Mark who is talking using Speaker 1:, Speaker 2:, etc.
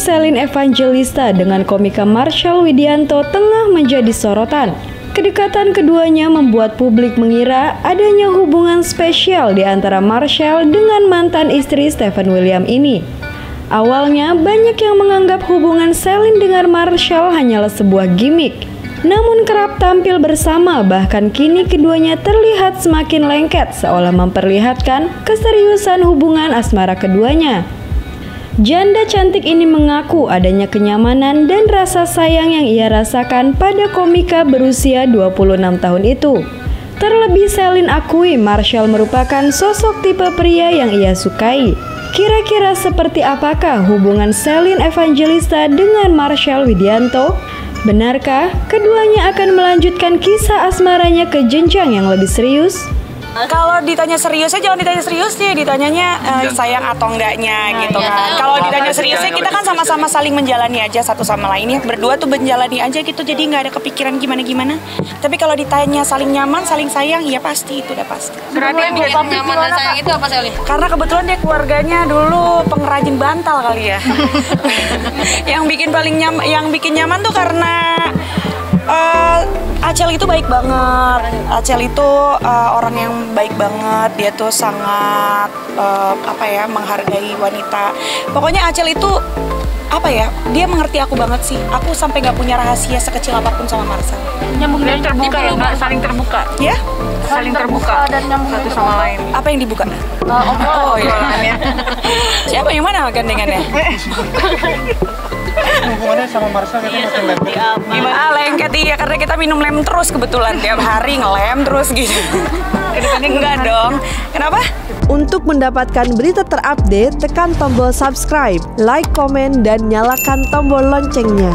Speaker 1: Selin Evangelista dengan komika Marshall Widianto tengah menjadi sorotan. Kedekatan keduanya membuat publik mengira adanya hubungan spesial di antara Marshall dengan mantan istri Stephen William ini. Awalnya banyak yang menganggap hubungan Selin dengan Marshall hanyalah sebuah gimmick. Namun kerap tampil bersama bahkan kini keduanya terlihat semakin lengket seolah memperlihatkan keseriusan hubungan asmara keduanya. Janda cantik ini mengaku adanya kenyamanan dan rasa sayang yang ia rasakan pada komika berusia 26 tahun itu. Terlebih Selin akui Marshall merupakan sosok tipe pria yang ia sukai. Kira-kira seperti apakah hubungan Selin Evangelista dengan Marshall Widianto? Benarkah keduanya akan melanjutkan kisah asmaranya ke jenjang yang lebih serius?
Speaker 2: Kalau ditanya seriusnya jangan ditanya seriusnya, ditanyanya uh, sayang atau enggaknya nah, gitu ya, kan. Kalau ditanya seriusnya kita kan sama-sama saling menjalani aja satu sama lain ya. Berdua tuh menjalani aja gitu jadi nggak ada kepikiran gimana-gimana. Tapi kalau ditanya saling nyaman, saling sayang, ya pasti itu udah pasti.
Speaker 3: Berarti yang bikin nyaman dan sayang itu apa sih?
Speaker 2: Karena kebetulan dia keluarganya dulu pengrajin bantal kali ya. yang bikin paling nyaman, yang bikin nyaman tuh karena Acel itu baik banget. Acel itu uh, orang yang baik banget. Dia tuh sangat uh, apa ya menghargai wanita. Pokoknya Acel itu apa ya dia mengerti aku banget sih. Aku sampai nggak punya rahasia sekecil apa pun sama Marcel.
Speaker 3: Nyambung dan terbuka ya mbak. saling terbuka.
Speaker 2: Ya?
Speaker 3: Saling terbuka. Dan nyambung satu sama lain.
Speaker 2: Apa yang dibuka?
Speaker 3: Uh, oh, oh
Speaker 2: iya. Siapa yang mana gandengannya
Speaker 4: hubungannya sama Marsha kita iya, makin lengket.
Speaker 2: Gimana? Ah, lengket iya karena kita minum lem terus kebetulan tiap hari ngelem terus gitu. Enggak dong. Kenapa?
Speaker 1: Untuk mendapatkan berita terupdate, tekan tombol subscribe, like, komen, dan nyalakan tombol loncengnya.